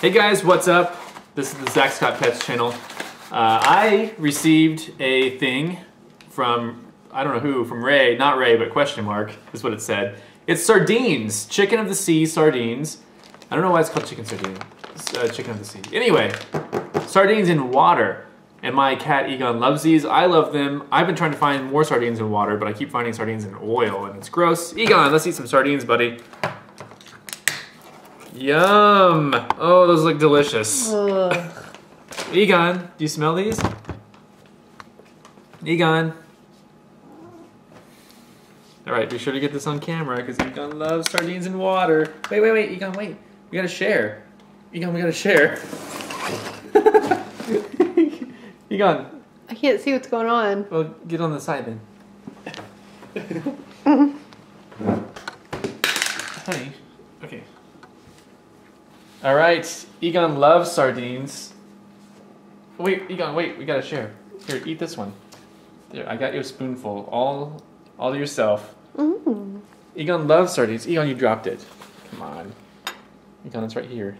Hey guys, what's up? This is the Zack Scott Pets channel. Uh, I received a thing from, I don't know who, from Ray, not Ray, but question mark is what it said. It's sardines, chicken of the sea sardines. I don't know why it's called chicken sardine, uh, chicken of the sea. Anyway, sardines in water. And my cat Egon loves these. I love them. I've been trying to find more sardines in water, but I keep finding sardines in oil, and it's gross. Egon, let's eat some sardines, buddy. Yum! Oh, those look delicious. Ugh. Egon, do you smell these? Egon. All right, be sure to get this on camera because Egon loves sardines in water. Wait, wait, wait, Egon, wait. We gotta share. Egon, we gotta share. Egon, I can't see what's going on. well, get on the side then. Honey, okay. All right, Egon loves sardines. Wait, Egon, wait, we gotta share. Here, eat this one. There, I got you a spoonful, all, all to yourself. Mm. Egon loves sardines. Egon, you dropped it. Come on. Egon, it's right here.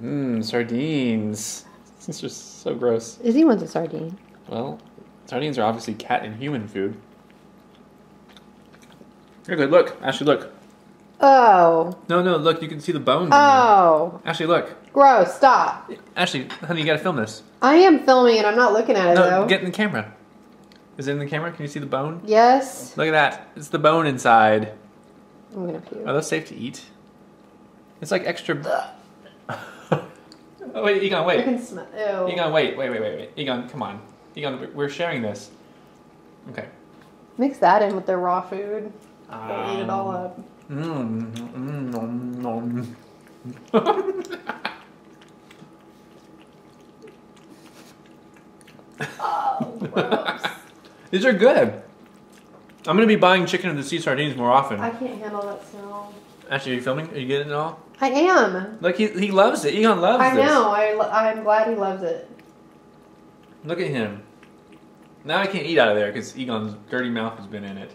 Mmm, sardines. This is just so gross. Is Izzy wants a sardine. Well, sardines are obviously cat and human food. You're good. Look, Ashley, look. Oh. No, no, look. You can see the bones. in there. Oh. Ashley, look. Gross. Stop. Ashley, honey, you gotta film this. I am filming and I'm not looking at it No, though. get in the camera. Is it in the camera? Can you see the bone? yes. Look at that. It's the bone inside. I'm gonna puke. Are those safe to eat? It's like extra. oh wait, Egon, I wait. You can smell. Ew. Egon, wait, wait, wait, wait, wait. Egon, come on. Egon, we- we're sharing this. Okay. Mix that in with their raw food. They'll eat it all Um, up. Mm, mm, nom, nom. Oh, gross. These are good. I'm gonna be buying chicken of the sea sardines more often. I can't handle that smell. Actually, are you filming? Are you getting it all? I am. Look, he, he loves it. Egon loves I this. know. I, I'm glad he loves it. Look at him. Now I can't eat out of there because Egon's dirty mouth has been in it.